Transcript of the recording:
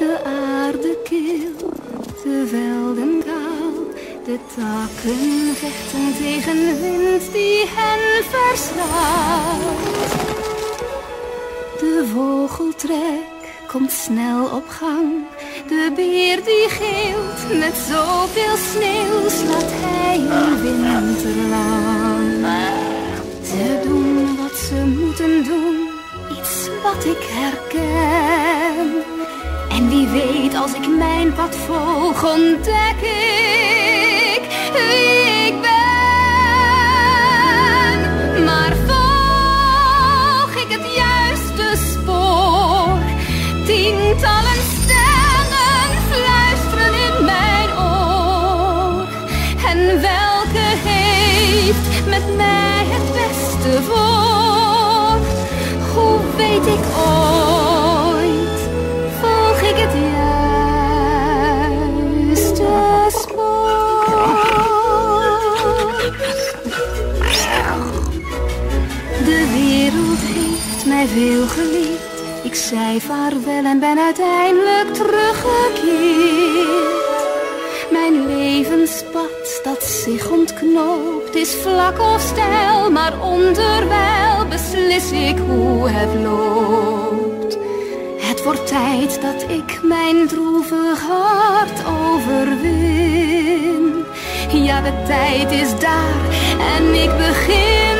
De aarde kil, de velden kaal. De takken vechten tegen wind die hen verslaat. De vogeltrek komt snel op gang. De beer die geelt met zoveel sneeuw slaat hij een winter lang. Ze doen wat ze moeten doen, iets wat ik herken. Wie weet als ik mijn pad volg, ontdek ik wie ik ben. Maar volg ik het juiste spoor, tientallen stemmen fluisteren in mijn oor. En welke heeft met mij De wereld heeft mij veel geleerd. Ik zei vaarwel en ben uiteindelijk teruggekeerd. Mijn levenspad dat zich ontknoopt is vlak of stijl, maar onderwijl beslis ik hoe het loopt. Het wordt tijd dat ik mijn droevig hart overwin. Ja, de tijd is daar en ik begin